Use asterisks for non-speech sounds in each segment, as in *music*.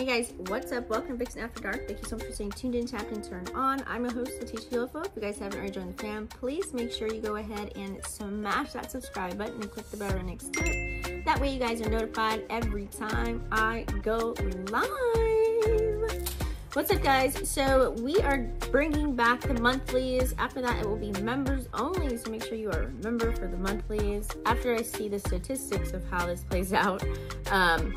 Hey guys, what's up? Welcome to Vixen After Dark. Thank you so much for staying tuned in, tapped and turned on. I'm your host, Latisha Yulfo. If you guys haven't already joined the fam, please make sure you go ahead and smash that subscribe button and click the bell right next to it. That way you guys are notified every time I go live. What's up guys? So we are bringing back the monthlies. After that, it will be members only. So make sure you are a member for the monthlies. After I see the statistics of how this plays out, um,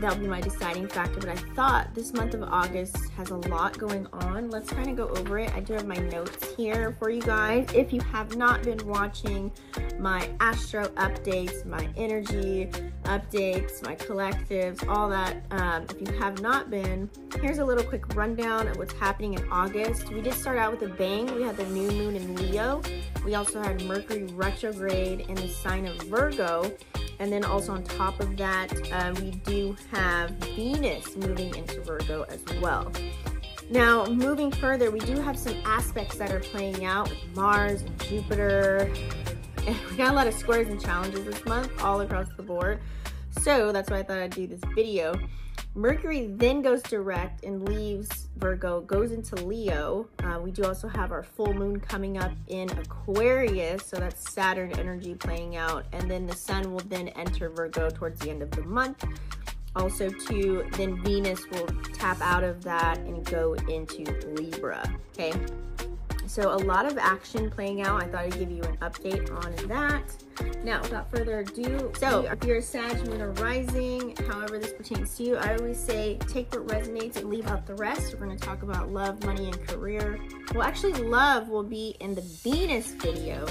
that'll be my deciding factor. But I thought this month of August has a lot going on. Let's kind of go over it. I do have my notes here for you guys. If you have not been watching my astro updates, my energy updates, my collectives, all that, um, if you have not been, here's a little quick rundown of what's happening in August. We did start out with a bang. We had the new moon in Leo. We also had Mercury retrograde in the sign of Virgo. And then also on top of that, uh, we do have Venus moving into Virgo as well. Now, moving further, we do have some aspects that are playing out with Mars and Jupiter. *laughs* We got a lot of squares and challenges this month all across the board. So that's why I thought I'd do this video. Mercury then goes direct and leaves Virgo, goes into Leo. Uh, we do also have our full moon coming up in Aquarius, so that's Saturn energy playing out. And then the sun will then enter Virgo towards the end of the month. Also, too, then Venus will tap out of that and go into Libra, okay? So a lot of action playing out. I thought I'd give you an update on that. Now, without further ado, so if you're a Sag, Moon, or Rising, however this pertains to you, I always say take what resonates and leave out the rest. We're going to talk about love, money, and career. Well, actually, love will be in the Venus video.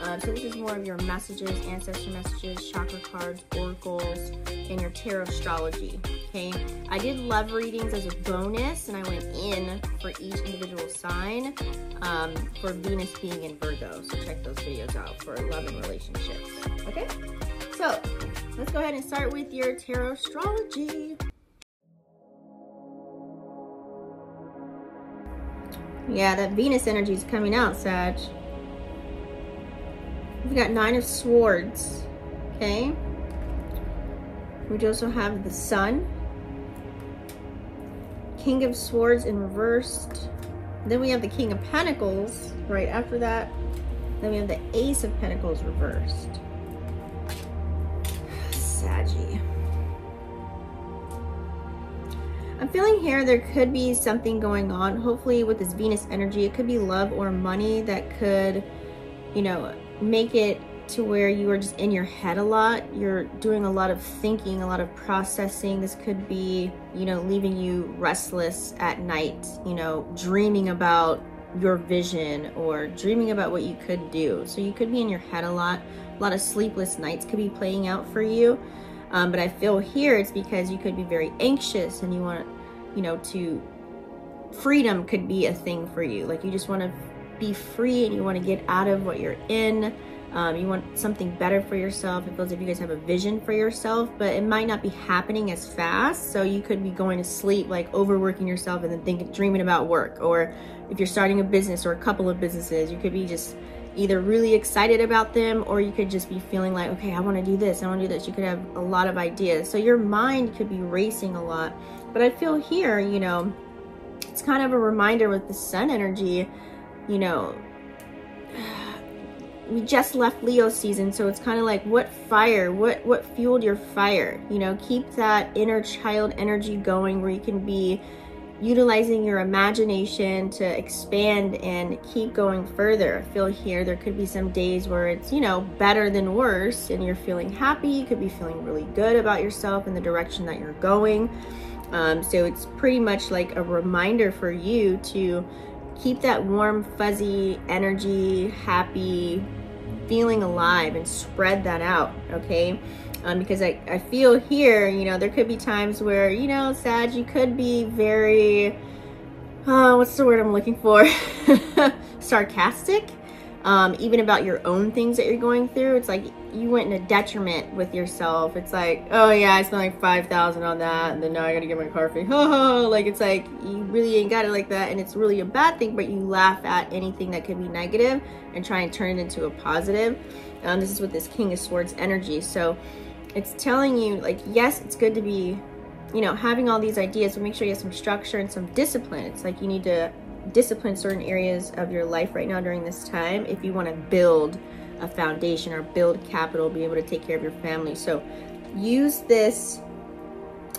Um, so this is more of your messages, ancestor messages, chakra cards, oracles, and your tarotstrology, okay? I did love readings as a bonus, and I went in for each individual sign um, for Venus being in Virgo. So check those videos out for love and relationships, okay? So let's go ahead and start with your tarotstrology. Yeah, that Venus energy is coming out, Sag. We've got Nine of Swords, okay? We also have the Sun. King of Swords in reversed. Then we have the King of Pentacles right after that. Then we have the Ace of Pentacles reversed. Saggy. I'm feeling here there could be something going on. Hopefully with this Venus energy, it could be love or money that could, you know, make it to where you are just in your head a lot. You're doing a lot of thinking, a lot of processing. This could be, you know, leaving you restless at night, you know, dreaming about your vision or dreaming about what you could do. So you could be in your head a lot. A lot of sleepless nights could be playing out for you. Um, but I feel here it's because you could be very anxious and you want, you know, to freedom could be a thing for you. Like you just want to be free and you want to get out of what you're in. Um, you want something better for yourself. It feels like you guys have a vision for yourself, but it might not be happening as fast. So you could be going to sleep, like overworking yourself and then thinking, dreaming about work. Or if you're starting a business or a couple of businesses, you could be just either really excited about them or you could just be feeling like, okay, I want to do this. I want to do this. You could have a lot of ideas. So your mind could be racing a lot. But I feel here, you know, it's kind of a reminder with the sun energy you know, we just left Leo season, so it's kind of like what fire, what what fueled your fire? You know, keep that inner child energy going where you can be utilizing your imagination to expand and keep going further. I feel here there could be some days where it's, you know, better than worse and you're feeling happy. You could be feeling really good about yourself and the direction that you're going. Um, so it's pretty much like a reminder for you to keep that warm, fuzzy energy, happy, feeling alive and spread that out, okay? Um, because I, I feel here, you know, there could be times where, you know, Sag, you could be very, uh, what's the word I'm looking for? *laughs* Sarcastic um, even about your own things that you're going through. It's like you went in a detriment with yourself. It's like, oh yeah, I spent like 5000 on that and then now I gotta get my car fixed. *laughs* like it's like you really ain't got it like that and it's really a bad thing, but you laugh at anything that could be negative and try and turn it into a positive. Um, this is with this King of Swords energy. So it's telling you like, yes, it's good to be you know, having all these ideas, but make sure you have some structure and some discipline. It's like you need to discipline certain areas of your life right now during this time if you want to build a foundation or build capital, be able to take care of your family. So use this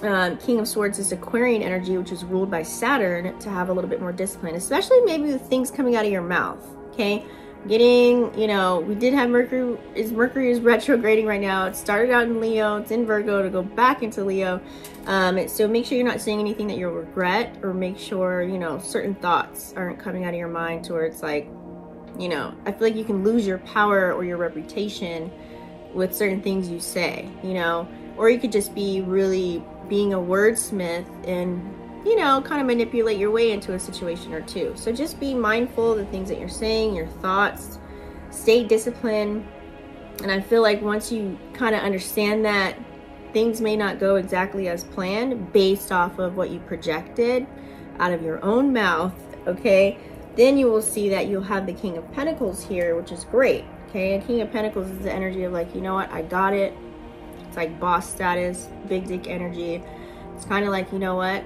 um, King of Swords, this Aquarian energy, which is ruled by Saturn, to have a little bit more discipline, especially maybe with things coming out of your mouth. Okay, getting you know we did have Mercury is Mercury is retrograding right now. It started out in Leo, it's in Virgo to go back into Leo. Um, so make sure you're not saying anything that you'll regret, or make sure you know certain thoughts aren't coming out of your mind to where it's like, you know, I feel like you can lose your power or your reputation with certain things you say, you know, or you could just be really being a wordsmith and you know, kind of manipulate your way into a situation or two. So just be mindful of the things that you're saying, your thoughts, stay disciplined. And I feel like once you kind of understand that things may not go exactly as planned based off of what you projected out of your own mouth, okay, then you will see that you'll have the King of Pentacles here, which is great, okay? And King of Pentacles is the energy of like, you know what, I got it. It's like boss status, big dick energy. It's kind of like, you know what,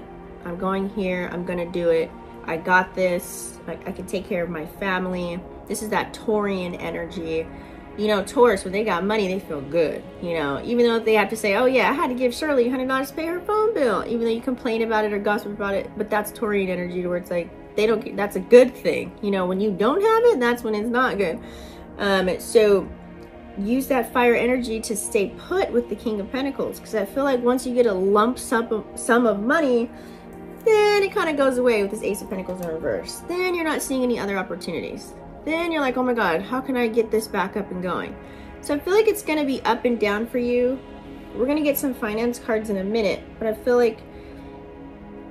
I'm going here, I'm gonna do it. I got this, like I can take care of my family. This is that Taurian energy you know, Taurus, when they got money, they feel good. You know, even though they have to say, oh yeah, I had to give Shirley $100 to pay her phone bill, even though you complain about it or gossip about it, but that's Taurian energy where it's like, they don't, get that's a good thing. You know, when you don't have it, that's when it's not good. Um, so use that fire energy to stay put with the King of Pentacles because I feel like once you get a lump sum of, sum of money, then it kind of goes away with this Ace of Pentacles in reverse. Then you're not seeing any other opportunities then you're like, oh my God, how can I get this back up and going? So I feel like it's gonna be up and down for you. We're gonna get some finance cards in a minute, but I feel like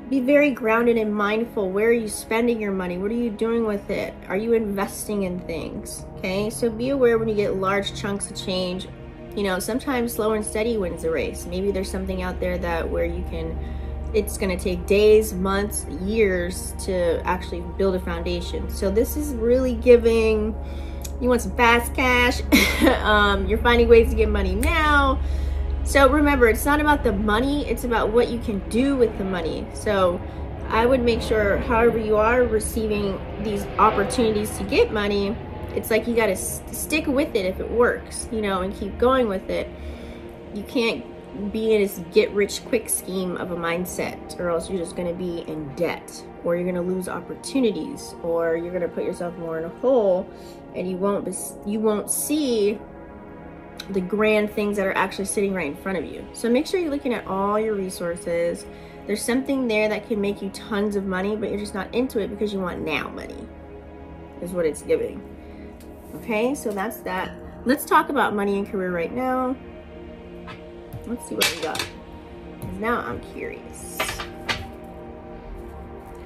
be very grounded and mindful. Where are you spending your money? What are you doing with it? Are you investing in things? Okay, so be aware when you get large chunks of change. You know, sometimes slow and steady wins the race. Maybe there's something out there that where you can it's going to take days, months, years to actually build a foundation. So this is really giving, you want some fast cash, *laughs* um, you're finding ways to get money now. So remember, it's not about the money, it's about what you can do with the money. So I would make sure, however you are receiving these opportunities to get money, it's like you got to stick with it if it works, you know, and keep going with it. You can't be in this get rich quick scheme of a mindset or else you're just going to be in debt or you're going to lose opportunities or you're going to put yourself more in a hole and you won't you won't see the grand things that are actually sitting right in front of you. So make sure you're looking at all your resources. There's something there that can make you tons of money, but you're just not into it because you want now money. Is what it's giving. Okay, so that's that. Let's talk about money and career right now. Let's see what we got. Now I'm curious.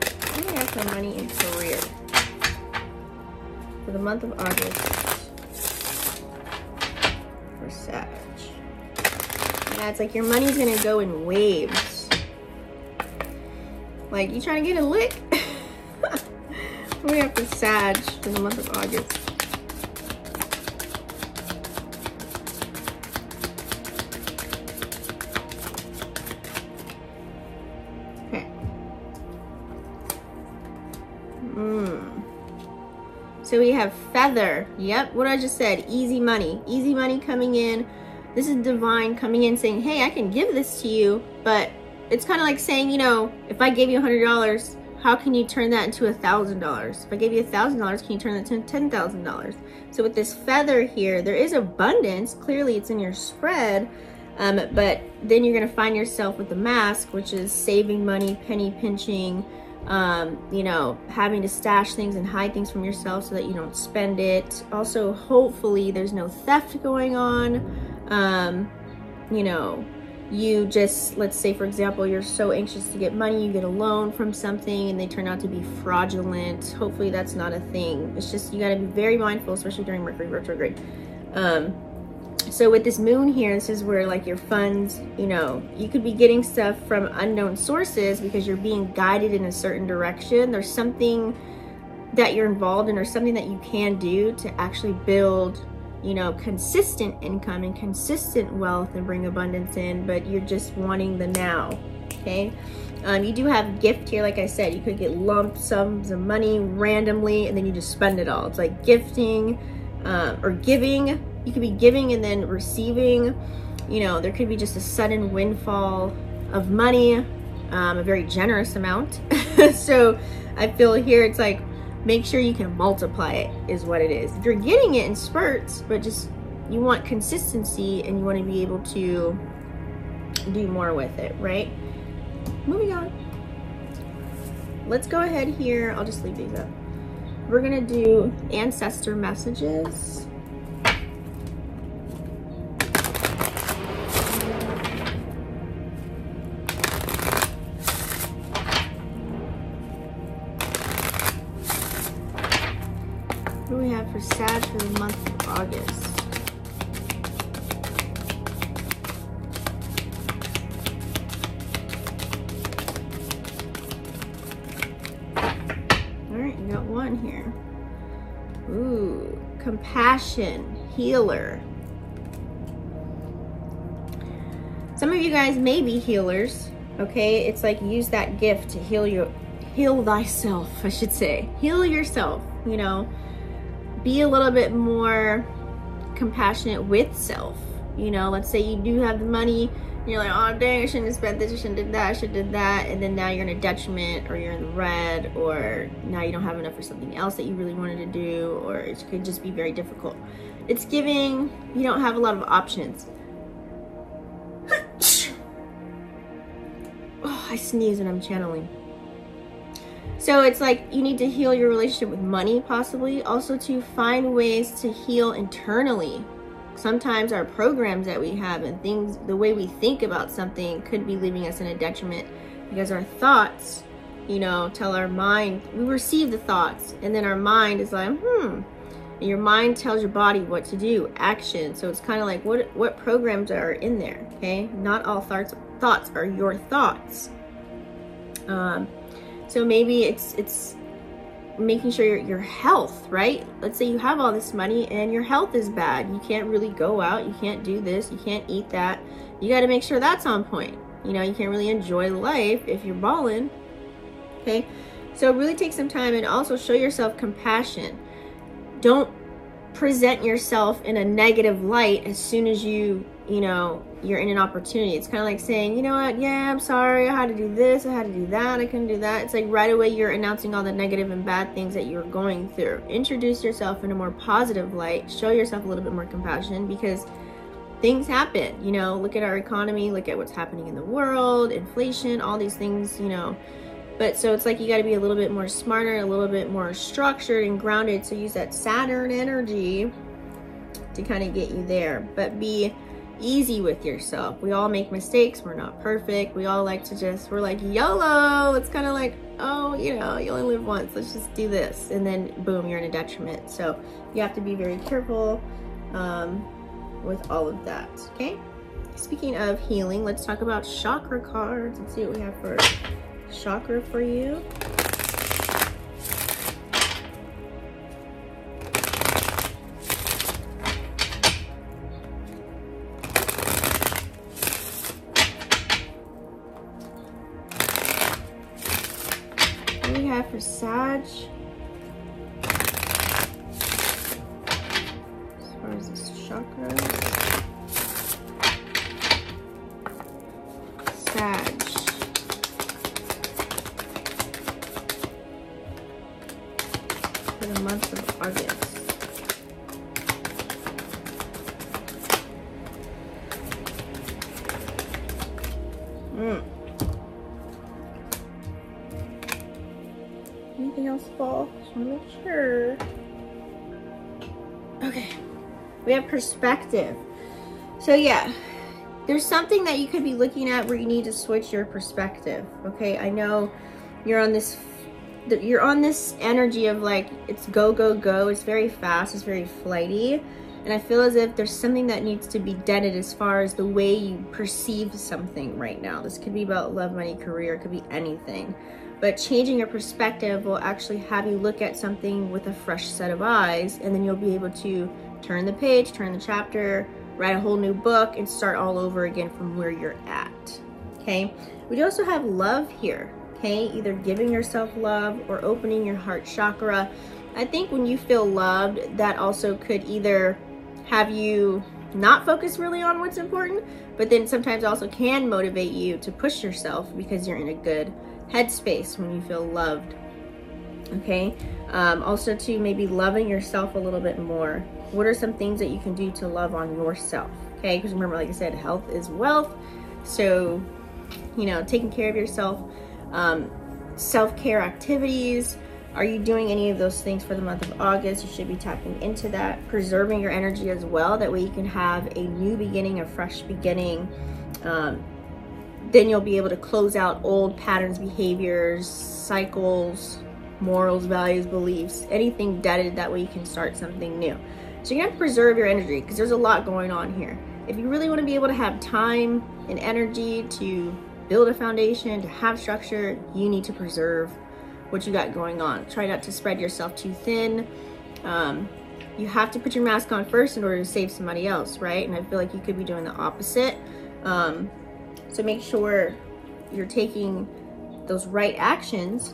Do we have for money and career? For the month of August. For Sag. Yeah, it's like your money's gonna go in waves. Like, you trying to get a lick? *laughs* we have for Sag for the month of August? Feather. Yep, what I just said. Easy money. Easy money coming in. This is divine coming in saying, hey, I can give this to you. But it's kind of like saying, you know, if I gave you $100, how can you turn that into $1,000? If I gave you $1,000, can you turn that into $10,000? So with this feather here, there is abundance. Clearly it's in your spread. Um, but then you're going to find yourself with the mask, which is saving money, penny pinching, um, you know, having to stash things and hide things from yourself so that you don't spend it. Also, hopefully, there's no theft going on. Um, you know, you just, let's say, for example, you're so anxious to get money, you get a loan from something and they turn out to be fraudulent. Hopefully, that's not a thing. It's just, you got to be very mindful, especially during Mercury retrograde. Um, so with this moon here, this is where like your funds, you know, you could be getting stuff from unknown sources because you're being guided in a certain direction. There's something that you're involved in or something that you can do to actually build, you know, consistent income and consistent wealth and bring abundance in, but you're just wanting the now. okay? Um, you do have gift here, like I said, you could get lump sums of money randomly and then you just spend it all. It's like gifting um, or giving. You could be giving and then receiving. You know, there could be just a sudden windfall of money, um, a very generous amount. *laughs* so I feel here it's like make sure you can multiply it is what it is. You're getting it in spurts, but just you want consistency and you want to be able to do more with it, right? Moving on. Let's go ahead here. I'll just leave these up. We're going to do ancestor messages. What do we have for Sag for the month of August? All right, we got one here. Ooh, compassion, healer. Some of you guys may be healers, okay? It's like use that gift to heal your heal thyself, I should say. Heal yourself, you know. Be a little bit more compassionate with self. You know, let's say you do have the money you're like, oh dang, I shouldn't have spent this, I shouldn't have did that, I should have did that, and then now you're in a detriment, or you're in the red, or now you don't have enough for something else that you really wanted to do, or it could just be very difficult. It's giving, you don't have a lot of options. *laughs* oh, I sneeze and I'm channeling. So it's like you need to heal your relationship with money, possibly. Also, to find ways to heal internally sometimes our programs that we have and things, the way we think about something could be leaving us in a detriment because our thoughts, you know, tell our mind, we receive the thoughts and then our mind is like, hmm, and your mind tells your body what to do, action. So it's kind of like what what programs are in there, okay? Not all thoughts thoughts are your thoughts. Um, so maybe it's it's making sure your, your health, right? Let's say you have all this money and your health is bad. You can't really go out. You can't do this. You can't eat that. You got to make sure that's on point. You know, you can't really enjoy life if you're balling. Okay. So really take some time and also show yourself compassion. Don't present yourself in a negative light as soon as you you know, you're in an opportunity. It's kind of like saying, you know what, yeah, I'm sorry, I had to do this, I had to do that, I couldn't do that. It's like right away you're announcing all the negative and bad things that you're going through. Introduce yourself in a more positive light, show yourself a little bit more compassion because things happen. You know, look at our economy, look at what's happening in the world, inflation, all these things, you know. But so it's like you got to be a little bit more smarter, a little bit more structured and grounded. So use that Saturn energy to kind of get you there. But be easy with yourself. We all make mistakes. We're not perfect. We all like to just, we're like, YOLO. It's kind of like, oh, you know, you only live once. Let's just do this. And then boom, you're in a detriment. So you have to be very careful um, with all of that. Okay. Speaking of healing, let's talk about chakra cards. Let's see what we have for chakra for you. We have for Sag. Mm. anything else fall. Just want to make sure. Okay. We have perspective. So yeah, there's something that you could be looking at where you need to switch your perspective. Okay, I know you're on this you're on this energy of like it's go go go it's very fast it's very flighty and i feel as if there's something that needs to be deaded as far as the way you perceive something right now this could be about love money career it could be anything but changing your perspective will actually have you look at something with a fresh set of eyes, and then you'll be able to turn the page, turn the chapter, write a whole new book, and start all over again from where you're at. okay? We also have love here, okay? Either giving yourself love or opening your heart chakra. I think when you feel loved, that also could either have you not focus really on what's important, but then sometimes also can motivate you to push yourself because you're in a good headspace when you feel loved. Okay, um, also to maybe loving yourself a little bit more. What are some things that you can do to love on yourself? Okay, because remember, like I said, health is wealth. So, you know, taking care of yourself, um, self care activities, are you doing any of those things for the month of August? You should be tapping into that, preserving your energy as well. That way you can have a new beginning, a fresh beginning. Um, then you'll be able to close out old patterns, behaviors, cycles, morals, values, beliefs, anything deaded. That way you can start something new. So you have to preserve your energy because there's a lot going on here. If you really want to be able to have time and energy to build a foundation, to have structure, you need to preserve what you got going on. Try not to spread yourself too thin. Um, you have to put your mask on first in order to save somebody else, right? And I feel like you could be doing the opposite. Um, so make sure you're taking those right actions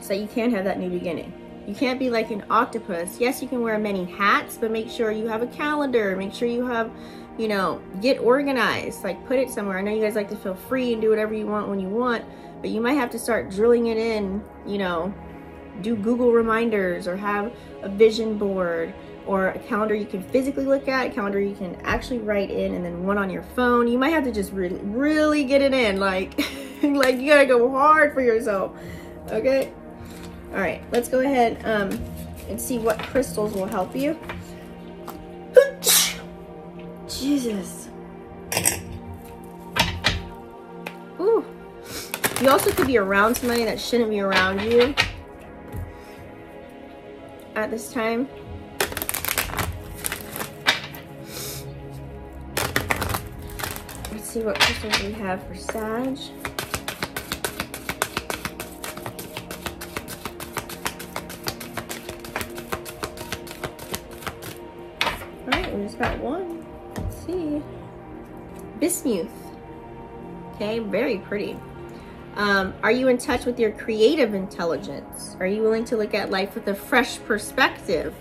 so you can have that new beginning. You can't be like an octopus. Yes, you can wear many hats, but make sure you have a calendar. Make sure you have, you know, get organized. Like put it somewhere. I know you guys like to feel free and do whatever you want when you want, but you might have to start drilling it in, you know, do Google reminders or have a vision board or a calendar you can physically look at, a calendar you can actually write in, and then one on your phone. You might have to just really, really get it in. Like, *laughs* like you gotta go hard for yourself. Okay. All right. Let's go ahead um, and see what crystals will help you. Jesus. Ooh. You also could be around somebody that shouldn't be around you at this time. Let's see what crystals we have for Sag. Bismuth. Okay, very pretty. Um, are you in touch with your creative intelligence? Are you willing to look at life with a fresh perspective?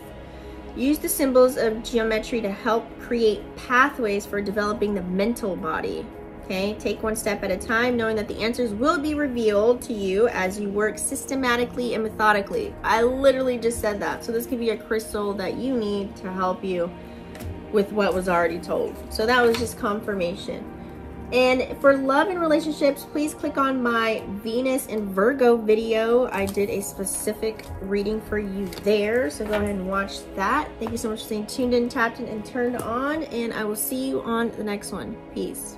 Use the symbols of geometry to help create pathways for developing the mental body. Okay, take one step at a time, knowing that the answers will be revealed to you as you work systematically and methodically. I literally just said that. So this could be a crystal that you need to help you with what was already told. So that was just confirmation. And for love and relationships, please click on my Venus and Virgo video. I did a specific reading for you there. So go ahead and watch that. Thank you so much for staying tuned in, tapped in, and turned on. And I will see you on the next one. Peace.